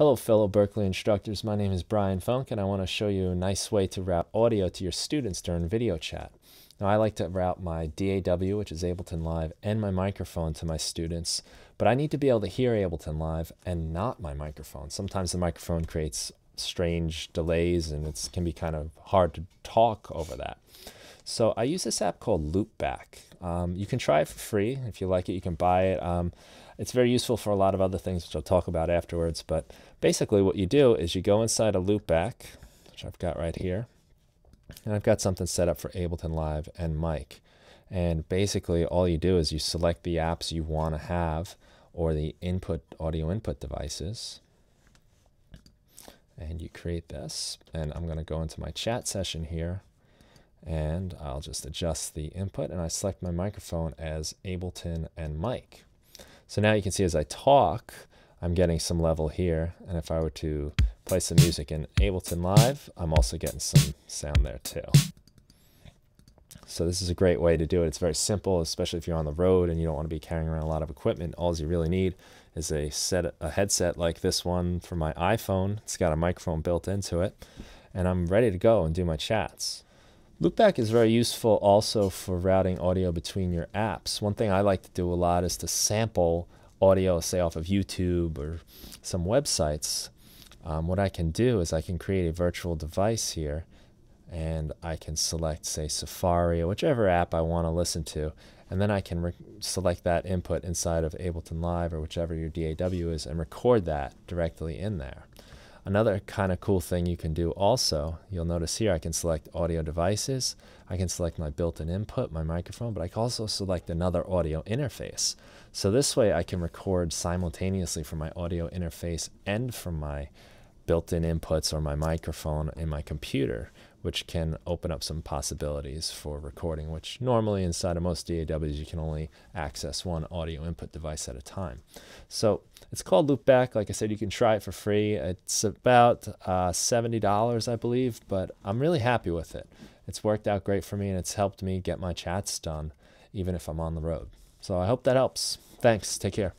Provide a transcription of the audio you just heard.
Hello fellow Berklee instructors, my name is Brian Funk and I want to show you a nice way to route audio to your students during video chat. Now I like to route my DAW, which is Ableton Live, and my microphone to my students, but I need to be able to hear Ableton Live and not my microphone. Sometimes the microphone creates strange delays and it can be kind of hard to talk over that. So I use this app called Loopback. Um, you can try it for free. If you like it, you can buy it. Um, it's very useful for a lot of other things, which I'll talk about afterwards. But basically, what you do is you go inside a loopback, which I've got right here, and I've got something set up for Ableton Live and mic. And basically, all you do is you select the apps you want to have or the input audio input devices. And you create this. And I'm going to go into my chat session here. And I'll just adjust the input. And I select my microphone as Ableton and mic. So now you can see as I talk, I'm getting some level here. And if I were to play some music in Ableton Live, I'm also getting some sound there too. So this is a great way to do it. It's very simple, especially if you're on the road and you don't want to be carrying around a lot of equipment. All you really need is a set a headset like this one for my iPhone. It's got a microphone built into it, and I'm ready to go and do my chats. Loopback is very useful also for routing audio between your apps. One thing I like to do a lot is to sample audio, say off of YouTube or some websites. Um, what I can do is I can create a virtual device here and I can select, say, Safari or whichever app I want to listen to. And then I can select that input inside of Ableton Live or whichever your DAW is and record that directly in there. Another kind of cool thing you can do also, you'll notice here I can select audio devices, I can select my built-in input, my microphone, but I can also select another audio interface. So this way I can record simultaneously from my audio interface and from my built-in inputs or my microphone in my computer, which can open up some possibilities for recording, which normally inside of most DAWs you can only access one audio input device at a time. So it's called Loopback. Like I said, you can try it for free. It's about uh, $70, I believe, but I'm really happy with it. It's worked out great for me and it's helped me get my chats done, even if I'm on the road. So I hope that helps. Thanks. Take care.